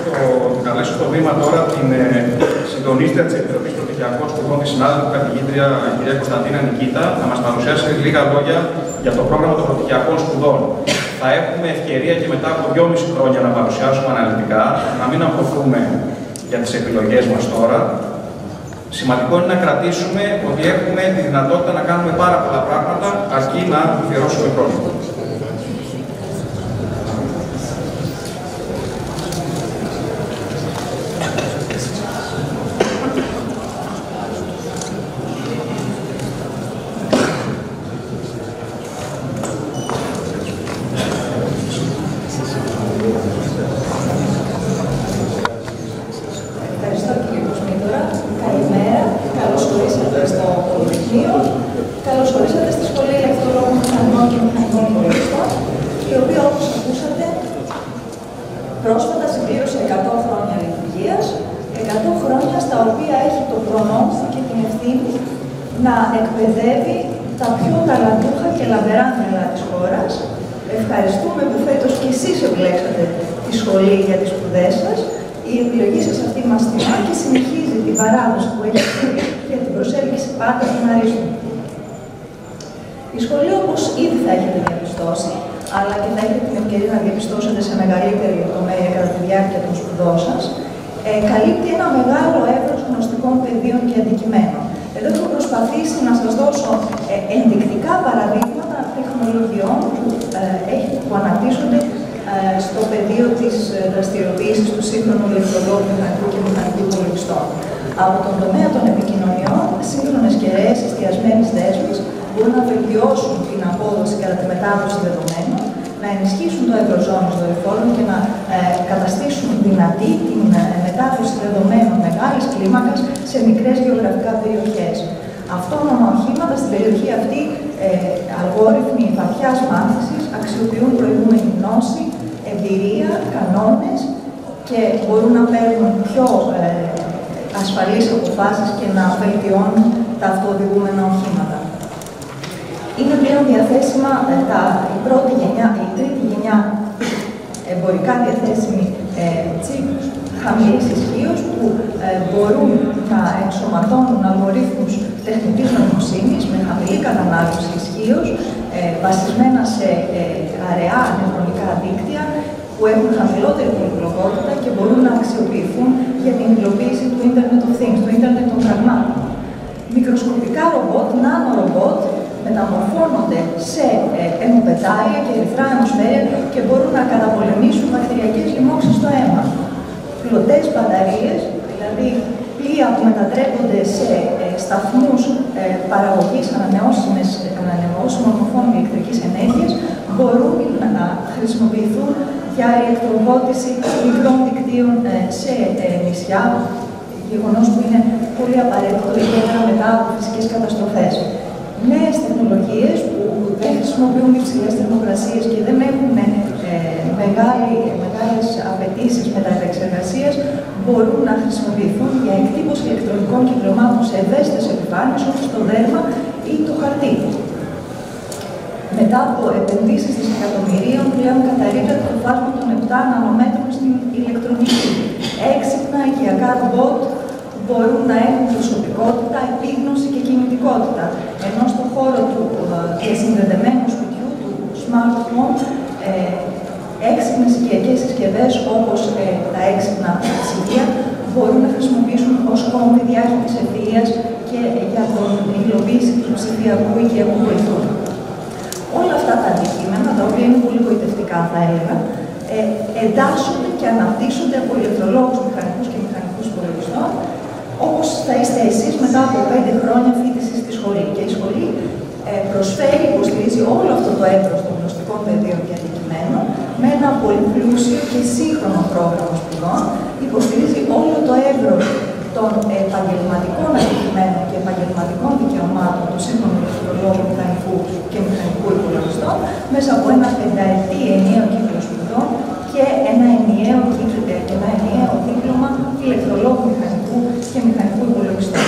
στο, καλέσω στο βήμα τώρα την ε, συντονίστρια της Επιτροπής Πρωτοχειακών Σπουδών, τη συνάδελφου καθηγήτρια κυρία Κωνσταντίνα Νικήτα, να μας παρουσιάσει λίγα λόγια για το πρόγραμμα των πρωτοχειακών σπουδών. Θα έχουμε ευκαιρία και μετά από δυόμιση χρόνια να παρουσιάσουμε αναλυτικά, να μην αποθούμε για τις επιλογές μας τώρα. Σημαντικό είναι να κρατήσουμε ότι έχουμε τη δυνατότητα να κάνουμε πάρα πολλά πράγματα, αρκεί να αφιερώσουμε χρόνο. Ευχαριστώ κύριε Κοσμήτωρα. Καλημέρα. Καλώς ορίσατε στο Πολυτεχνείο. Καλώς ορίσατε στη Σχολή Ελευθερών Μηχανικών και Μηχανικών Υπολογιστών, η οποία όπως ακούσατε πρόσφατα συμπλήρωσε 100 χρόνια λειτουργίας, 100 χρόνια στα οποία έχει το προνόμιο και την ευθύνη να εκπαιδεύει τα πιο ταλαντούχα και λαμπερά μέλα της χώρας. Ευχαριστούμε που φέτος και εσείς επιλέξατε τη σχολή για τις σπουδές σας η επιλογή σας αυτή μας τιμά και συνεχίζει την παράδοση που έχει για την προσέλκυση πάντα των αρίστων. Η σχολή, όπως ήδη θα έχετε διαπιστώσει, αλλά και θα έχετε την ευκαιρία να διαπιστώσετε σε μεγαλύτερη λεπτομέρεια κατά τη διάρκεια των σπουδών σας, ε, καλύπτει ένα μεγάλο έδρος γνωστικών πεδίων και αντικειμένων. Εδώ έχω προσπαθήσει να σας δώσω ε, ενδεικτικά παραδείγματα τεχνολογιών που, ε, που αναπτύσσονται ε, στο πεδίο της ε, δραστηριοποίησης του σύγχρονου ηλεκτρολόγου μηχανικού και μηχανικού υπολογιστών. Από τον τομέα των επικοινωνιών, σύγχρονες κεραίες εστιασμένες δέσμες μπορούν να βελτιώσουν την απόδοση κατά τη μετάδοση δεδομένων, να ενισχύσουν το ευρωζώνης δορυφόρων και να ε, καταστήσουν δυνατή την μετάδοση δεδομένων μεγάλης κλίμακας σε μικρές γεωγραφικά περιοχές. Αυτόνομα οχήματα στην περιοχή αυτή, ε, αλγόριθμοι βαθιάς μάθησης, αξιοποιούν προηγούμενη γνώση, εμπειρία, κανόνες και μπορούν να παίρνουν πιο ε, ασφαλείς αποφάσεις και να βελτιώνουν τα αυτοοδηγούμενα οχήματα. Είναι πλέον διαθέσιμα ε, τα, η πρώτη γενιά, η τρίτη γενιά εμπορικά διαθέσιμη ε, τσίπ χαμηλής ισχύως που ε, μπορούν να ενσωματώνουν αλγορίθμους τεχνητής νοημοσύνης με χαμηλή κατανάλωση ισχύως, ε, βασισμένα σε ε, αραιά νευρονικά δίκτυα που έχουν χαμηλότερη πολυπλοκότητα και μπορούν να αξιοποιηθούν για την υλοποίηση του Internet of Things, του Internet των πραγμάτων. Μικροσκοπικά ρομπότ, νάνο ρομπότ, μεταμορφώνονται σε ε, και ερυθρά αιμοσφαίρια και μπορούν να καταπολεμήσουν βακτηριακές λοιμώξεις στο αίμα. Πλωτές μπαταρίες, δηλαδή πλοία που μετατρέπονται σε ε, σταθμούς ε, παραγωγής ανανεώσιμων μορφών ηλεκτρικής ενέργειας, μπορούν να χρησιμοποιηθούν για ηλεκτροδότηση μικρών δικτύων ε, σε ε, νησιά, γεγονός που είναι πολύ απαραίτητο ιδιαίτερα μετά από φυσικές καταστροφές. Νέες τεχνολογίες που δεν χρησιμοποιούν υψηλές θερμοκρασίες και δεν έχουν ε, μεγάλη, μεγάλες απαιτήσεις μεταεπεξεργασίας μπορούν να χρησιμοποιηθούν για εκτύπωση ηλεκτρονικών κυκλωμάτων σε ευαίσθητες επιφάνειες όπως το δέρμα ή το χαρτί. Μετά από επενδύσεις δισεκατομμυρίων, πλέον καταρρύπτεται το φάσμα των 7 νανομέτρων στην ηλεκτρονική. Έξυπνα οικιακά ρομπότ μπορούν να έχουν προσωπικότητα, επίγνωση και κινητικότητα. Ενώ στον χώρο του ε, συνδεδεμένου σπιτιού, του smart home, ε, έξυπνες οικιακές συσκευές όπως ε, τα έξυπνα ψυγεία μπορούν να χρησιμοποιήσουν ως κόμβι διάχυτης ευθείας και για την υλοποίηση του ψηφιακού οικιακού βοηθού. Όλα αυτά τα αντικείμενα, τα οποία είναι πολύ γοητευτικά θα έλεγα, ε, εντάσσονται και αναπτύσσονται από ηλεκτρολόγους μηχανικούς και μηχανικούς υπολογιστών, όπως θα είστε εσείς μετά από πέντε χρόνια φοιτηση στη σχολή. Και η σχολή ε, προσφέρει, υποστηρίζει όλο αυτό το έδρος των γνωστικών πεδίων και αντικειμένων με ένα πολύ πλούσιο και σύγχρονο πρόγραμμα σπουδών, υποστηρίζει όλο το έδρος των επαγγελματικών αντικειμένων και επαγγελματικών δικαιωμάτων του σύγχρονου ηλεκτρολόγου μηχανικού και μηχανικού υπολογιστών μέσα από ένα πενταετή ενιαίο κύκλο σπουδών και ένα ενιαίο, και ένα ενιαίο δίπλωμα ηλεκτρολόγου μηχανικού και μηχανικού υπολογιστών.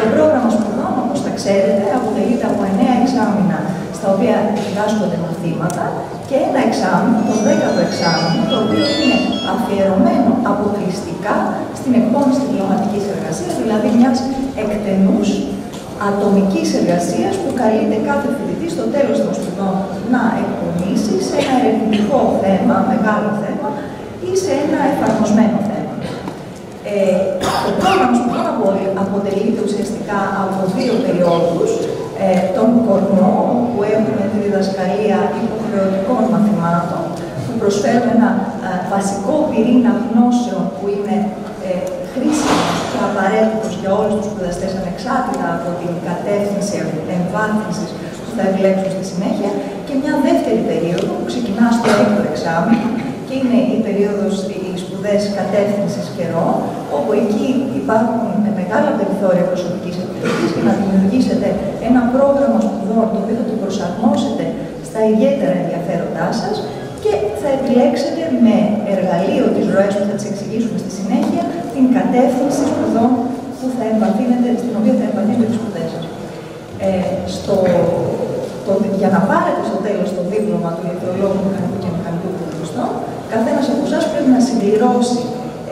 Το πρόγραμμα σπουδών, όπως τα ξέρετε, αποτελείται από εννέα εξάμεινα στα οποία διδάσκονται μαθήματα και ένα εξάμεινο, το 10ο εξάμεινο, το οποίο είναι αφιερωμένο αποκλειστικά στην εκπόνηση διπλωματικής εργασίας, δηλαδή μιας εκτενούς ατομικής εργασίας που καλείται κάθε φοιτητή στο τέλος των σπουδών να εκπονήσει σε ένα ερευνητικό θέμα, μεγάλο θέμα ή σε ένα εφαρμοσμένο θέμα. Ε, το πρόγραμμα σπουδών αποτελείται ουσιαστικά από δύο περιόδους, ε, τον κορμό, που έχουμε τη διδασκαλία υποχρεωτικών μαθημάτων, που προσφέρουν ένα ε, βασικό πυρήνα γνώσεων που είναι ε, χρήσιμο και απαραίτητος για όλους τους σπουδαστές ανεξάρτητα από την κατεύθυνση εμβάθυνσης που θα επιλέξουν στη συνέχεια. Και μια δεύτερη περίοδο που ξεκινά στο έκτο εξάμεινο και είναι η περίοδος οι σπουδές κατεύθυνσης καιρών, όπου εκεί υπάρχουν μεγάλα περιθώρια προσωπικής επιλογής για να δημιουργήσετε ένα πρόγραμμα σπουδών το οποίο θα το προσαρμόσετε στα ιδιαίτερα ενδιαφέροντά σας και θα επιλέξετε με εργαλείο τις ροές που θα τις εξηγήσουμε στη συνέχεια την κατεύθυνση σπουδών που θα εμπαθύνετε, στην οποία θα εμπαθύνετε τις σπουδές σας. Ε, στο, το, για να πάρετε στο τέλος το δίπλωμα του ηλεκτρολόγου μηχανικού και μηχανικού υπολογιστών, καθένας από εσάς πρέπει να συμπληρώσει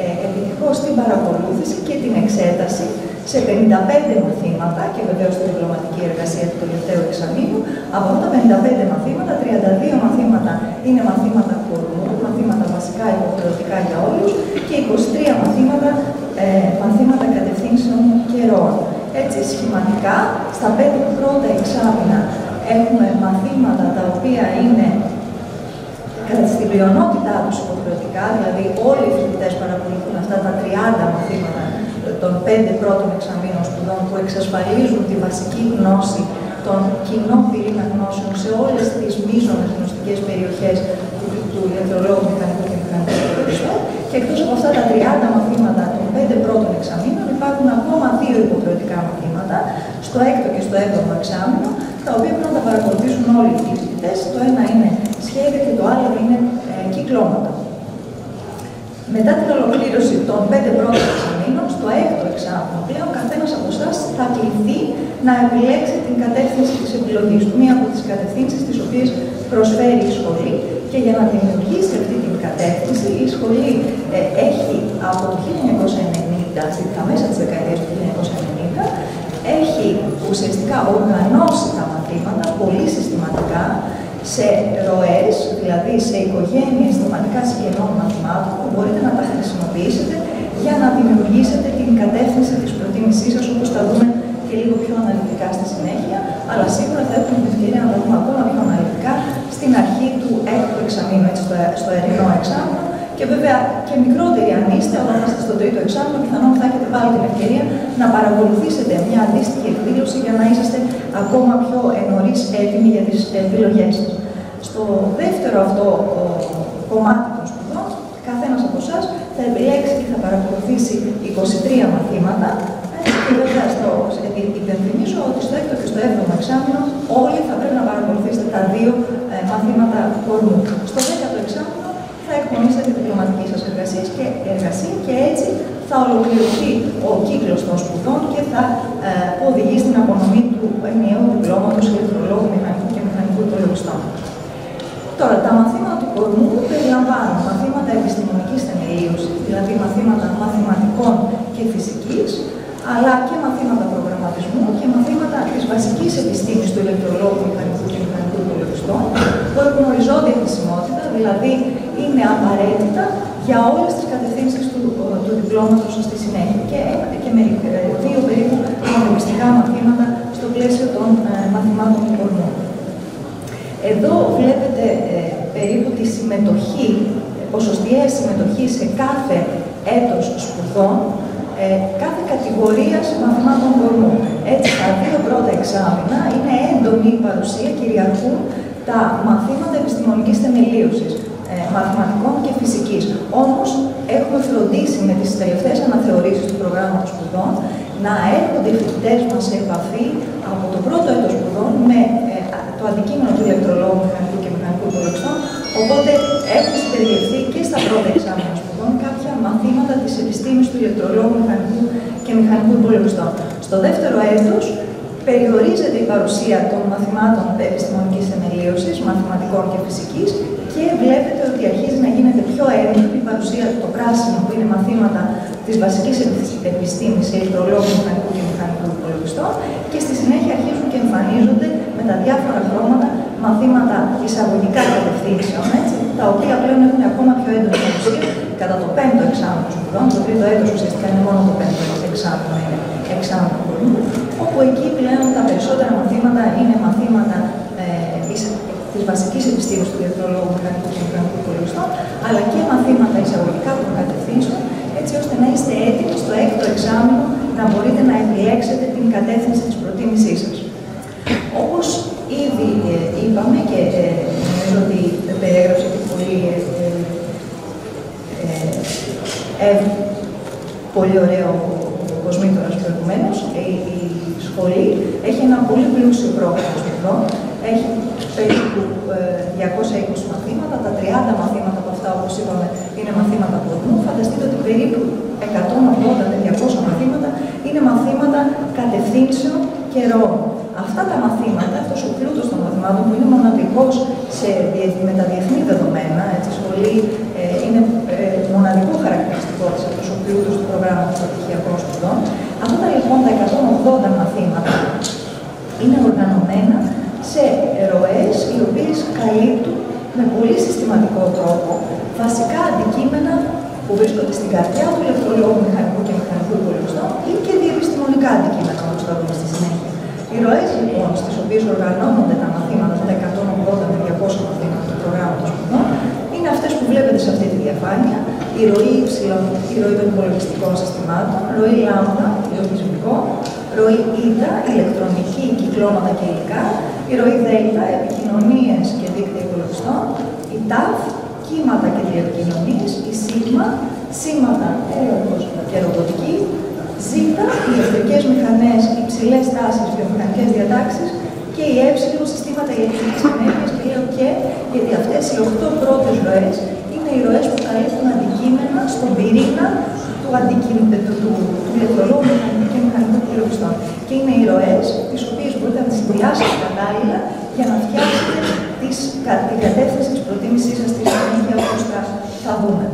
ε, επιτυχώς την παρακολούθηση και την εξέταση σε 55 μαθήματα και βεβαίως στη διπλωματική εργασία του τελευταίου εξαμήνου. Από αυτά τα 55 μαθήματα, 32 μαθήματα είναι μαθήματα κορμού, μαθήματα βασικά υποχρεωτικά για όλους και 23 μαθήματα, ε, μαθήματα κατευθύνσεων καιρών. Έτσι, σχηματικά, στα 5 πρώτα εξάμεινα έχουμε μαθήματα τα οποία είναι κατά στην πλειονότητά τους υποχρεωτικά, δηλαδή όλοι οι φοιτητές παρακολουθούν αυτά τα 30 μαθήματα των πέντε πρώτων εξαμήνων σπουδών που εξασφαλίζουν τη βασική γνώση των κοινών πυρήνα γνώσεων σε όλες τις μείζονες γνωστικές περιοχές του, του ηλεκτρολόγου μηχανικού και μηχανικού υπολογιστού. Και εκτός από αυτά τα 30 μαθήματα των πέντε πρώτων εξαμήνων υπάρχουν ακόμα δύο υποχρεωτικά μαθήματα, στο έκτο και στο έβδομο εξάμεινο, τα οποία πρέπει να τα παρακολουθήσουν όλοι οι φοιτητές. Το ένα είναι σχέδιο και το άλλο είναι ε, κυκλώματα. Μετά την ολοκλήρωση των πέντε πρώτων εξαμήνων, στο έκτο εξάμεινο πλέον καθένας από εσάς θα κληθεί να επιλέξει την κατεύθυνση της επιλογής του. Μία από τις κατευθύνσεις τις οποίες προσφέρει η σχολή. Και για να δημιουργήσει αυτή την κατεύθυνση, η σχολή ε, έχει από το 1990, στα μέσα της δεκαετίας του 1990, έχει ουσιαστικά οργανώσει τα μαθήματα πολύ συστηματικά σε ροές, δηλαδή σε οικογένειες θεματικά συγγενών μαθημάτων που μπορείτε να τα χρησιμοποιήσετε για να δημιουργήσετε την κατεύθυνση της προτίμησής σας όπως θα δούμε και λίγο πιο αναλυτικά στη συνέχεια, αλλά σίγουρα θα έχουμε την ευκαιρία να τα δούμε ακόμα πιο αναλυτικά στην αρχή του έκτου εξαμήνου, έτσι, στο, στο ερηνό εξάμεινο, και βέβαια και μικρότεροι αν είστε, όταν είστε στο τρίτο εξάμεινο, πιθανόν θα έχετε πάλι την ευκαιρία να παρακολουθήσετε μια αντίστοιχη εκδήλωση για να είσαστε ακόμα πιο νωρί έτοιμοι για τις επιλογές σας. Στο δεύτερο αυτό κομμάτι των σπουδών, καθένας από εσάς θα επιλέξει και θα παρακολουθήσει 23 μαθήματα. Και βέβαια, στο, υπενθυμίζω ότι στο έκτο και στο έβδομο εξάμεινο όλοι θα πρέπει να παρακολουθήσετε τα δύο ε, μαθήματα κορμού. Στο δέκατο εξάμεινο θα εκπονήσετε τη διπλωματική σας εργασία και, εργασία και έτσι θα ολοκληρωθεί ο κύκλος των σπουδών και θα ε, οδηγεί στην απονομή του ενιαίου διπλώματος ηλεκτρολόγου μηχανικού και μηχανικού υπολογιστών. Τώρα, τα μαθήματα του κορμού περιλαμβάνουν μαθήματα επιστημονικής θεμελίωσης, δηλαδή μαθήματα μαθηματικών και φυσικής, αλλά και μαθήματα προγραμματισμού και μαθήματα της βασικής επιστήμης του ηλεκτρολόγου μηχανικού και μηχανικού υπολογιστών, που έχουν οριζόντια χρησιμότητα, δηλαδή είναι απαραίτητα για όλες τις κατευθύνσεις του, του διπλώματος στη συνέχεια. Και, και με δύο περίπου μονομιστικά μαθήματα στο πλαίσιο των ε, μαθημάτων του κορμού. Εδώ βλέπετε ε, περίπου τη συμμετοχή, ποσοστιαία συμμετοχή σε κάθε έτος σπουδών, ε, κάθε κατηγορίας μαθημάτων κορμού. Έτσι, τα δύο πρώτα εξάμεινα είναι έντονη η παρουσία, κυριαρχούν τα μαθήματα επιστημονικής θεμελίωσης, ε, μαθηματικών και φυσικής. Όμως, έχουμε φροντίσει με τις τελευταίες αναθεωρήσεις του προγράμματος σπουδών να έρχονται οι φοιτητές μας σε επαφή από το πρώτο έτος σπουδών με ε, το αντικείμενο του ηλεκτρολόγου μηχανικού και μηχανικού υπολογιστών. Οπότε έχουν συμπεριληφθεί και στα πρώτα εξάμεινα σπουδών κάποια μαθήματα της επιστήμης του ηλεκτρολόγου μηχανικού και μηχανικού υπολογιστών. Στο δεύτερο έτος περιορίζεται η παρουσία των μαθημάτων επιστημονικής θεμελίωσης, μαθηματικών και φυσικής και βλέπετε ότι αρχίζει να γίνεται πιο έντονη η παρουσία, το πράσινο που είναι μαθήματα της βασικής επιστήμης ηλεκτρολόγους μηχανικού και μηχανικού υπολογιστών και στη συνέχεια αρχίζουν και εμφανίζονται με τα διάφορα χρώματα μαθήματα εισαγωγικά κατευθύνσεων, έτσι, τα οποία πλέον έχουν ακόμα πιο έντονη σημασία κατά το πέμπτο εξάμεινο σπουδών. Το τρίτο έτος ουσιαστικά είναι μόνο το πέμπτο εξάμεινο, είναι εξάμεινο όπου εκεί πλέον τα περισσότερα μαθήματα είναι μαθήματα ε, της βασική επιστήμης του ηλεκτρολόγου μηχανικού και μηχανικού υπολογιστών, αλλά και μαθήματα εισαγωγικά των κατευθύνσεων, έτσι ώστε να είστε έτοιμοι στο έκτο εξάμεινο να μπορείτε να επιλέξετε την κατεύθυνση της προτίμησής σας. Όπως ήδη ε, είπαμε και ε, νομίζω ότι περιέγραψε και πολύ, ε, πολύ ωραίο ο Κοσμήτωρας προηγουμένως, η, η σχολή έχει ένα πολύ πλούσιο πρόγραμμα σπουδών, έχει περίπου 220 μαθήματα, τα 30 μαθήματα από αυτά, όπως είπαμε, είναι μαθήματα ορμού. Φανταστείτε ότι περίπου 180 με 200 μαθήματα είναι μαθήματα κατευθύνσεων και ροών. Αυτά τα μαθήματα, αυτός ο πλούτος των μαθημάτων που είναι μοναδικός με τα διεθνή δεδομένα, έτσι, σχολή ε, είναι ε, μοναδικό χαρακτηριστικό της αυτός ο πλούτος του προγράμματος πτυχιακών σπουδών. Αυτά τα λοιπόν τα 180 μαθήματα είναι οργανωμένα σε ροέ οι οποίε καλύπτουν με πολύ συστηματικό τρόπο βασικά αντικείμενα που βρίσκονται στην καρδιά του ηλεκτρολόγου μηχανικού και μηχανικού υπολογιστών ή και διεπιστημονικά αντικείμενα, όπως θα δούμε στη συνέχεια. Οι ροές λοιπόν στις οποίες οργανώνονται τα μαθήματα, τα 180 με 200 μαθήματα του προγράμματος σπουδών, είναι αυτές που βλέπετε σε αυτή τη διαφάνεια. Η ροή Y, η ροή των υπολογιστικών συστημάτων, ροή Λ, λογισμικό, ροή Ι, ηλεκτρονική, κυκλώματα και υλικά, η ροή Δ, επικοινωνίες και δίκτυα υπολογιστών, η ΤΑΦ, κύματα και διευκοινωνίε, η ΣΥΓΜΑ, σήματα έλεγχος και ρομποτική, Ζ, ηλεκτρικές μηχανές, υψηλές τάσεις, βιομηχανικές διατάξεις και η Ε, συστήματα ηλεκτρικής ενέργειας και λέω και, γιατί αυτές οι 8 πρώτες ροές είναι οι ροές που καλύπτουν αντικείμενα στον πυρήνα του αντικείμενου του, του, του ηλεκτρολόγου μηχανικού και μηχανικού υπολογιστών. Και είναι οι ροές τις οποίες μπορείτε να τις συνδυάσετε κατάλληλα για να φτιάξετε τις, την κατεύθυνση της προτίμησής σας στη συνέχεια όπως θα, θα δούμε.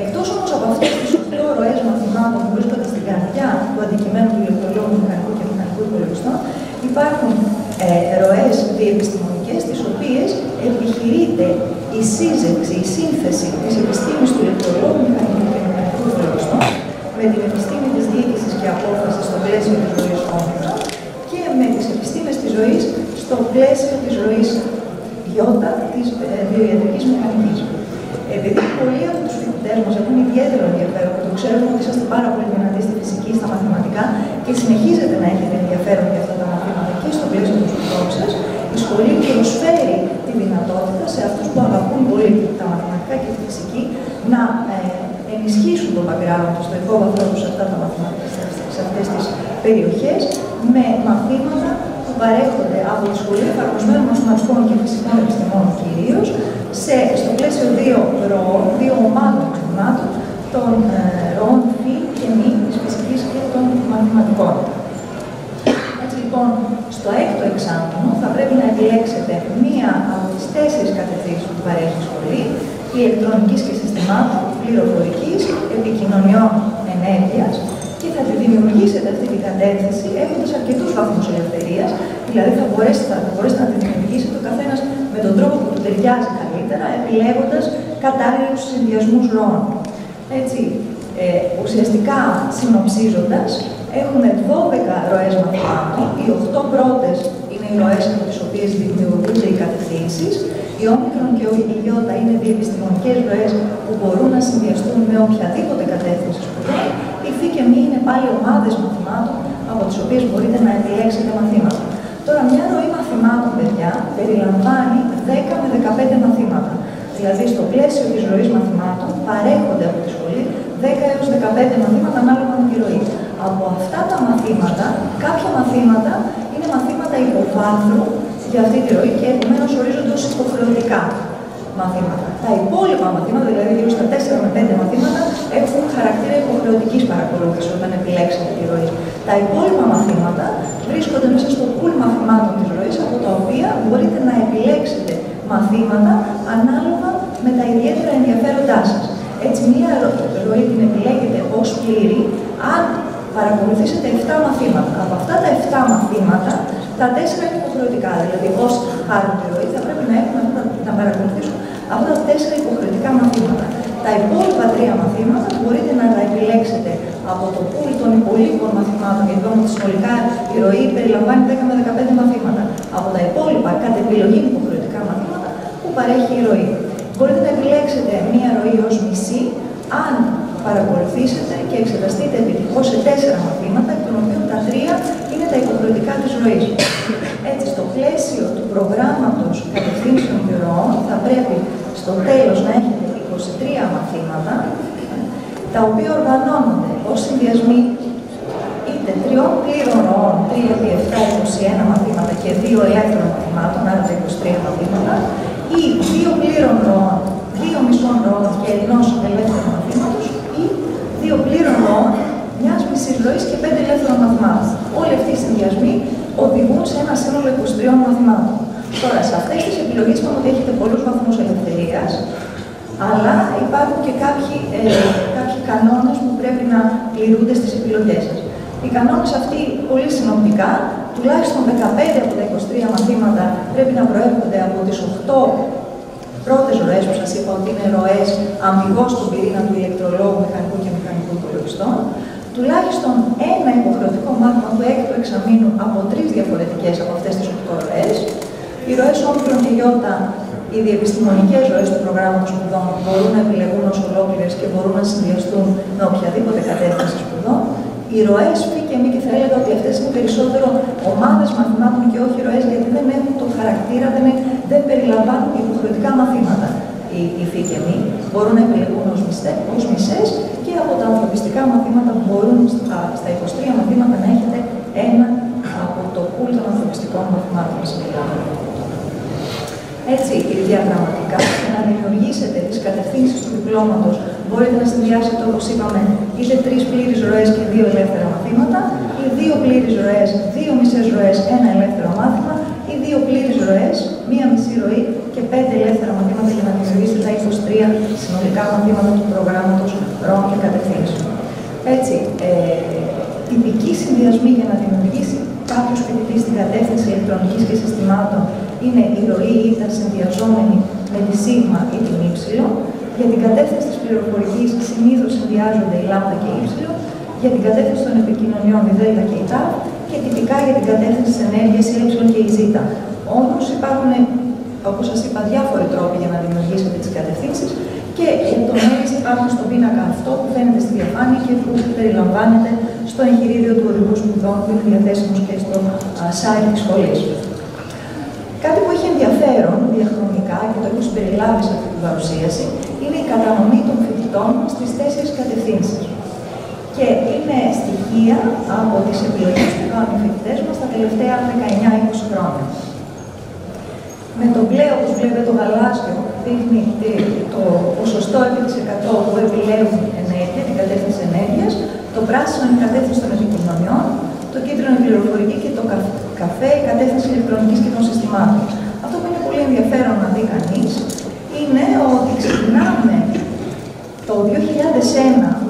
Εκτός όμως από αυτές τις 8 ροές μαθημάτων που βρίσκονται στην καρδιά του αντικειμένου του ηλεκτρολόγου μηχανικού και μηχανικού υπολογιστών, υπάρχουν ε, ροές διεπιστημονικές, τις οποίες επιχειρείται η σύζευξη, η σύνθεση της επιστήμης του ηλεκτρολόγου μηχανικού και μηχανικού υπολογιστών με την επιστήμη της διοίκησης και απόφασης στο πλαίσιο της ροή όμοιρα και με τις επιστήμες της ζωής στο πλαίσιο της ροή γιώτα τη ε, βιοιατρική μηχανικής. Επειδή πολλοί από τους φοιτητές μας έχουν ιδιαίτερο ενδιαφέρον και το ξέρουμε ότι είσαστε πάρα πολύ δυνατοί στη φυσική, στα μαθηματικά και συνεχίζετε να έχετε ενδιαφέρον για αυτά τα μαθήματα και στο πλαίσιο του σπουδών σα, η σχολή προσφέρει τη δυνατότητα σε αυτούς που αγαπούν πολύ τα μαθηματικά και τη φυσική να ε, ενισχύσουν το background τους, το υπόβαθρό τους σε αυτά τα μαθηματικά, σε αυτές τις περιοχές, με μαθήματα που παρέχονται από τη Σχολή Εφαρμοσμένων Μαθηματικών και Φυσικών Επιστημών κυρίως, στο πλαίσιο δύο ροών, δύο ομάδων μαθημάτων, των ε, ροών φύ και μη της φυσικής και των μαθηματικών. Έτσι λοιπόν, στο έκτο εξάμεινο θα πρέπει να επιλέξετε μία από τις τέσσερις κατευθύνσεις που παρέχει η σχολή, ηλεκτρονικής και συστημάτων, πληροφορικής, επικοινωνιών ενέργειας και θα τη δημιουργήσετε αυτή την κατεύθυνση έχοντας αρκετούς βαθμούς ελευθερίας, δηλαδή θα μπορέσετε, θα μπορέσετε να τη δημιουργήσετε ο καθένας με τον τρόπο που του ταιριάζει καλύτερα, επιλέγοντας κατάλληλους συνδυασμούς ροών. Έτσι, ε, ουσιαστικά συνοψίζοντας, έχουμε 12 ροές μαθημάτων, οι 8 πρώτες είναι οι ροές από τις οποίες δημιουργούνται οι κατευθύνσεις, οι όμικρον και οι ιώτα είναι διεπιστημονικές ροές που μπορούν να συνδυαστούν με οποιαδήποτε κατεύθυνση σπουδών. Οι φύ και μη είναι πάλι ομάδες μαθημάτων από τις οποίες μπορείτε να επιλέξετε μαθήματα. Τώρα, μια ροή μαθημάτων, παιδιά, περιλαμβάνει 10 με 15 μαθήματα. Δηλαδή, στο πλαίσιο της ροής μαθημάτων παρέχονται από τη σχολή 10 έως 15 μαθήματα ανάλογα με τη ροή. Από αυτά τα μαθήματα, κάποια μαθήματα είναι μαθήματα υποβάθρου για αυτή τη ροή και επομένως ορίζονται ως υποχρεωτικά μαθήματα. Τα υπόλοιπα μαθήματα, δηλαδή γύρω στα 4 με 5 μαθήματα, έχουν χαρακτήρα υποχρεωτικής παρακολούθησης όταν επιλέξετε τη ροή. Τα υπόλοιπα μαθήματα βρίσκονται μέσα στο pool μαθημάτων της ροής, από τα οποία μπορείτε να επιλέξετε μαθήματα ανάλογα με τα ιδιαίτερα ενδιαφέροντά σας. Έτσι, μία ροή την επιλέγετε ως πλήρη αν παρακολουθήσετε 7 μαθήματα. Από αυτά τα 7 μαθήματα, τα 4 είναι υποχρεωτικά. Δηλαδή, όσοι θα πάρουν τη ροή θα πρέπει να, έχουν, να παρακολουθήσουν αυτά τα 4 υποχρεωτικά μαθήματα. Τα υπόλοιπα τρία μαθήματα μπορείτε να τα επιλέξετε από το πουλ των υπολείπων μαθημάτων, γιατί είπαμε ότι συνολικά η ροή περιλαμβάνει 10 με 15 μαθήματα. Από τα υπόλοιπα, κατ' επιλογή υποχρεωτικά μαθήματα που παρέχει η ροή. Μπορείτε να επιλέξετε μία ροή ως μισή, αν παρακολουθήσετε και εξεταστείτε επιτυχώς σε τέσσερα μαθήματα, εκ των οποίων τα τρία είναι τα υποχρεωτικά της ροής. Έτσι, στο πλαίσιο του προγράμματος κατευθύνσεων και ροών, θα πρέπει στο τέλος να έχετε 23 μαθήματα, τα οποία οργανώνονται ως συνδυασμοί είτε τριών πλήρων ροών, 3 επί 7, 21 μαθήματα και δύο ελεύθερων μαθημάτων, άρα τα 23 μαθήματα, ή δύο πλήρων ροών, δύο μισών ροών και ενός ελεύθερου μαθήματος, ή δύο πλήρων ροών, μιας μισής ροής και πέντε ελεύθερων μαθημάτων. Όλοι αυτοί οι συνδυασμοί οδηγούν σε ένα σύνολο 23 μαθημάτων. Τώρα, σε αυτές τις επιλογές είπαμε ότι έχετε πολλού βαθμού ελευθερίας, αλλά υπάρχουν και κάποιοι, ε, κάποιοι κανόνες που πρέπει να πληρούνται στις επιλογές σας. Οι κανόνες αυτοί, πολύ συνοπτικά, τουλάχιστον 15 από τα 23 μαθήματα πρέπει να προέρχονται από τις 8 πρώτες ροές που σας είπα ότι είναι ροές αμυγός στον πυρήνα του ηλεκτρολόγου, μηχανικού και μηχανικού υπολογιστών. Τουλάχιστον ένα υποχρεωτικό μάθημα του έκτου εξαμήνου από τρεις διαφορετικές από αυτές τις 8 ροές. Οι ροές όμικρον και γιώτα οι διεπιστημονικές ροές του προγράμματος σπουδών μπορούν να επιλεγούν ως ολόκληρες και μπορούν να συνδυαστούν με οποιαδήποτε κατεύθυνση σπουδών. Οι ροές φ και μη και θα έλεγα ότι αυτές είναι περισσότερο ομάδες μαθημάτων και όχι ροές, γιατί δεν έχουν το χαρακτήρα, δεν, δεν περιλαμβάνουν υποχρεωτικά μαθήματα. Οι, οι φ και μη μπορούν να επιλεγούν ως μισές και από τα ανθρωπιστικά μαθήματα μπορούν στα, στα 23 μαθήματα να έχετε ένα από το πουλ των ανθρωπιστικών μαθημάτων. Έτσι, διαγραμματικά, να δημιουργήσετε τις κατευθύνσεις του διπλώματος, μπορείτε να συνδυάσετε, όπως είπαμε, είτε τρεις πλήρε ροές και δύο ελεύθερα μαθήματα, ή δύο πλήρε ροές, δύο μισές ροές, ένα ελεύθερο μάθημα, ή δύο πλήρε ροές, μία μισή ροή και πέντε ελεύθερα μαθήματα για να δημιουργήσετε τα 23 συνολικά μαθήματα του προγράμματος ροών και κατευθύνσεων. Έτσι, ε, τυπικοί συνδυασμοί για να δημιουργήσει κάποιος φοιτητή στην κατεύθυνση ηλεκτρονικής και συστημάτων είναι η ροή ήταν συνδυαζόμενη με τη σίγμα ή την ύψιλο. Για την κατεύθυνση της πληροφορικής συνήθως συνδυάζονται η λάμδα και η ύψιλο. Για την κατεύθυνση των επικοινωνιών η δέλτα και η τάφ. Και τυπικά για την κατεύθυνση της ενέργειας η ύψιλο και η ζήτα. Όμως υπάρχουν, όπως σας είπα, διάφοροι τρόποι για να δημιουργήσετε τις κατευθύνσεις και λεπτομέρειες υπάρχουν στον πίνακα αυτό που φαίνεται στη διαφάνεια και που περιλαμβάνεται στο εγχειρίδιο του οδηγού σπουδών που είναι διαθέσιμος και στο site της σχολής. Κάτι που έχει ενδιαφέρον διαχρονικά και το έχω συμπεριλάβει σε αυτή την παρουσίαση είναι η κατανομή των φοιτητών στις τέσσερις κατευθύνσεις. Και είναι στοιχεία από τις επιλογές που κάνουν οι φοιτητές μας τα τελευταία 19-20 χρόνια. Με το μπλε, όπως βλέπετε, το γαλάζιο δείχνει το ποσοστό επί της 100 που επιλέγουν ενέργεια, την κατεύθυνση ενέργειας, το πράσινο είναι η κατεύθυνση των επικοινωνιών, το κίτρινο η πληροφορική και το καφέ η κατεύθυνση ηλεκτρονικής και των συστημάτων. Αυτό που είναι πολύ ενδιαφέρον να δει κανείς είναι ότι ξεκινάμε το 2001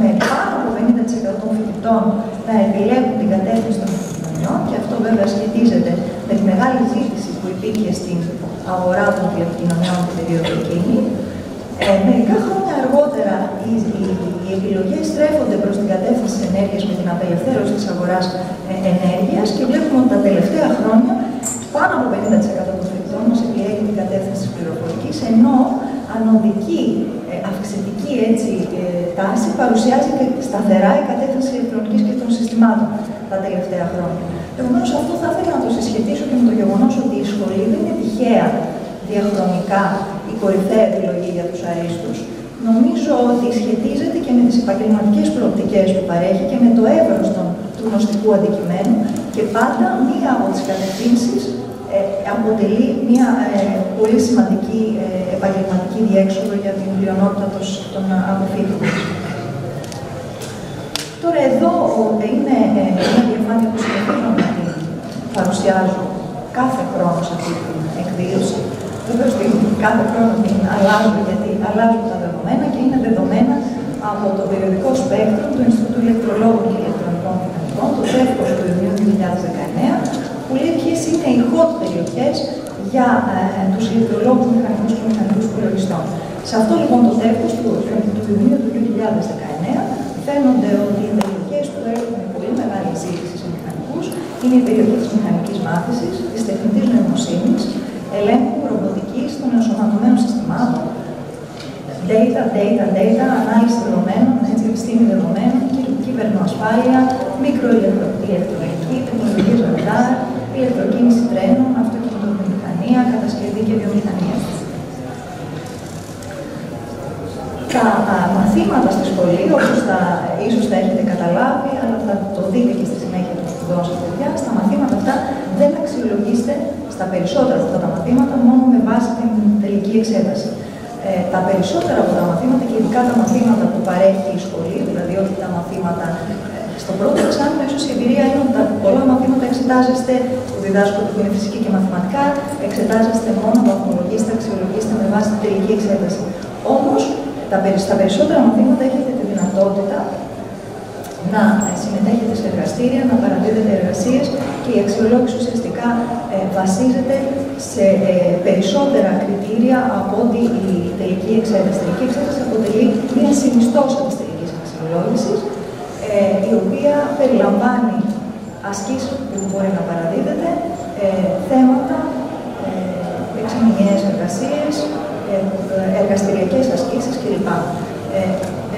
με πάνω από 50% των φοιτητών να επιλέγουν την κατεύθυνση των επικοινωνιών και αυτό βέβαια σχετίζεται με τη μεγάλη ζήτηση που υπήρχε στην αγορά των τηλεπικοινωνιών την περίοδο εκείνη. Ε, μερικά χρόνια αργότερα οι, οι, οι επιλογές στρέφονται προς την κατεύθυνση της ενέργειας με την απελευθέρωση της αγοράς ε, ενέργειας και βλέπουμε ότι τα τελευταία χρόνια πάνω από 50% των φοιτητών μα επιλέγει την κατεύθυνση της πληροφορικής, ενώ ανωδική, ε, αυξητική έτσι, ε, τάση παρουσιάζει και σταθερά η κατεύθυνση ηλεκτρονικής και των συστημάτων τα τελευταία χρόνια. Επομένως, αυτό θα ήθελα να το συσχετήσω και με το γεγονός ότι η σχολή δεν είναι τυχαία διαχρονικά η κορυφαία επιλογή για τους αρίστους. Νομίζω ότι σχετίζεται και με τις επαγγελματικές προοπτικές που παρέχει και με το εύρος του γνωστικού αντικειμένου και πάντα μία από τις κατευθύνσεις ε, αποτελεί μια ε, πολύ σημαντική ε, επαγγελματική διέξοδο για την πλειονότητα των αποφύτων. Τώρα εδώ είναι μια διαφάνεια που συνεχίζω να την παρουσιάζω κάθε χρόνο σε αυτή την εκδήλωση. Βέβαια, κάθε χρόνο την αλλάζω γιατί αλλάζουν τα δεδομένα και είναι δεδομένα από το περιοδικό σπέκτρο του Ινστιτούτου Ηλεκτρολόγων και Ηλεκτρονικών Μηχανικών, το δεύτερο του Ιουνίου 2019, που λέει ποιε είναι οι hot περιοχέ για ε, τους ηλεκτρολόγου, μηχανικού και μηχανικού υπολογιστών. Σε αυτό λοιπόν το τέλος του, του Ιουνίου του 2019 φαίνονται ότι οι περιοχέ που έχουν πολύ μεγάλη ζήτηση σε μηχανικούς είναι η περιοχή της μηχανικής μάθησης, της τεχνητής νοημοσύνης, ελέγχου ρομποτικής των ενσωματωμένων συστημάτων, data, data, data, ανάλυση δεδομένων, έτσι, επιστήμη δεδομένων, κυβερνοασφάλεια, μικροηλεκτρονική, τεχνολογίες ραντάρ, ηλεκτροκίνηση τρένων, αυτοκινητοβιομηχανία, κατασκευή και βιομηχανίας. Τα μαθήματα στη σχολή, όπως τα, ίσως τα έχετε καταλάβει, αλλά θα το δείτε και στη συνέχεια των σπουδών σα, παιδιά, στα μαθήματα αυτά δεν αξιολογείστε στα περισσότερα αυτά τα μαθήματα μόνο με βάση την τελική εξέταση. Ε, τα περισσότερα από τα μαθήματα και ειδικά τα μαθήματα που παρέχει η σχολή, δηλαδή όχι τα μαθήματα ε, στο πρώτο εξάμεινο, ίσως η εμπειρία είναι ότι τα πολλά μαθήματα εξετάζεστε, που διδάσκονται που είναι φυσική και μαθηματικά, εξετάζεστε μόνο βαθμολογίστε, αξιολογήστε με βάση την τελική εξέταση. Όμως, στα περισσότερα μαθήματα έχετε τη δυνατότητα να συμμετέχετε σε εργαστήρια, να παραδίδετε εργασίες και η αξιολόγηση ουσιαστικά ε, βασίζεται σε ε, περισσότερα κριτήρια από ότι η τελική εξέταση. Η τελική εξέταση αποτελεί μια συνιστόσα της τελικής αξιολόγησης, ε, η οποία περιλαμβάνει ασκήσεις που μπορεί να παραδίδετε, θέματα, εξαμηνιαίες εργασίες, εργαστηριακές ασκήσεις κλπ.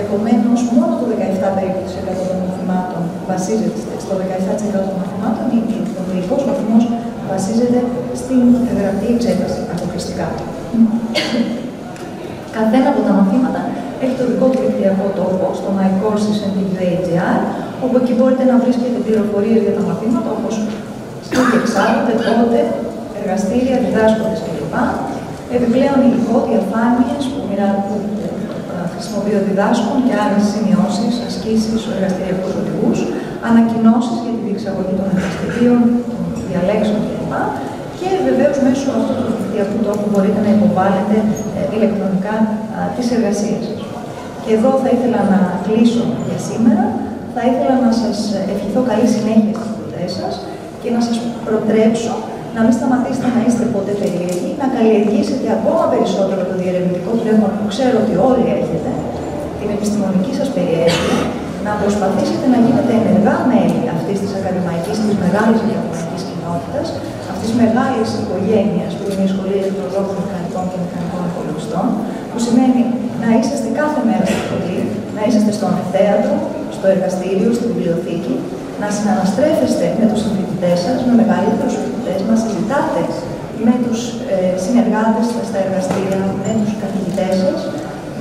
Επομένως, μόνο το 17% περίπου των μαθημάτων βασίζεται στο 17% των μαθημάτων, ο τελικό βαθμός βασίζεται στην γραπτή εξέταση αποκλειστικά. Καθένα από τα μαθήματα έχει το δικό του δικτυακό τόπο στο My Courses and UAGR, όπου εκεί μπορείτε να βρίσκετε πληροφορίες για τα μαθήματα, όπως τι εξάγονται, πότε, εργαστήρια, διδάσκοντες κλπ. Επιπλέον υλικό, διαφάνειες που μοιράζονται χρησιμοποιεί ο διδάσκων και άλλες σημειώσεις, ασκήσεις, εργαστηριακού οδηγούς, ανακοινώσεις για τη διεξαγωγή των εργαστηρίων, των διαλέξεων κλπ. Και βεβαίως μέσω αυτού του δικτυακού τόπου μπορείτε να υποβάλλετε ε, ηλεκτρονικά τις εργασίες σας. Και εδώ θα ήθελα να κλείσω για σήμερα. Θα ήθελα να σας ευχηθώ καλή συνέχεια στις σπουδέ σας και να σας προτρέψω να μην σταματήσετε να είστε ποτέ περίεργοι, να καλλιεργήσετε ακόμα περισσότερο το διερευνητικό πνεύμα που ξέρω ότι όλοι έχετε, την επιστημονική σας περιέργεια, να προσπαθήσετε να γίνετε ενεργά μέλη αυτής της ακαδημαϊκής, της μεγάλης ακαδημαϊκή κοινότητας, αυτής της μεγάλης οικογένειας που είναι η Σχολή Ελεκτρολόγων Μηχανικών και Μηχανικών Υπολογιστών, που σημαίνει να είσαστε κάθε μέρα στη σχολή, να είσαστε στο αμφιθέατρο, στο εργαστήριο, στη βιβλιοθήκη, να συναναστρέφεστε με τους συμφοιτητέ σας, με μεγαλύτερους συμφοιτητέ, να συζητάτε με τους ε, συνεργάτες σας στα εργαστήρια, με τους καθηγητές σας.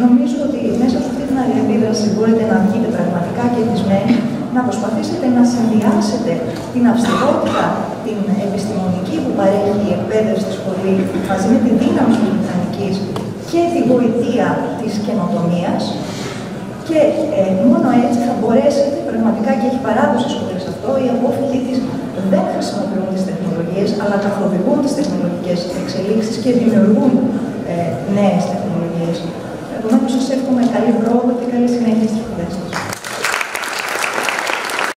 Νομίζω ότι μέσα από αυτή την αλληλεπίδραση μπορείτε να βγείτε πραγματικά κερδισμένοι, να προσπαθήσετε να συνδυάσετε την αυστηρότητα, την επιστημονική που παρέχει η εκπαίδευση στη σχολή, μαζί με τη δύναμη της μηχανικής και τη γοητεία της καινοτομίας, και ε, μόνο έτσι θα μπορέσετε πραγματικά και έχει παράδοση σχολή αυτό, οι απόφοιτοι της δεν χρησιμοποιούν τις τεχνολογίες, αλλά καθοδηγούν τις τεχνολογικές εξελίξεις και δημιουργούν ε, νέες τεχνολογίες. Επομένως, σας εύχομαι καλή πρόοδο και καλή συνέχεια στις σπουδέ σα.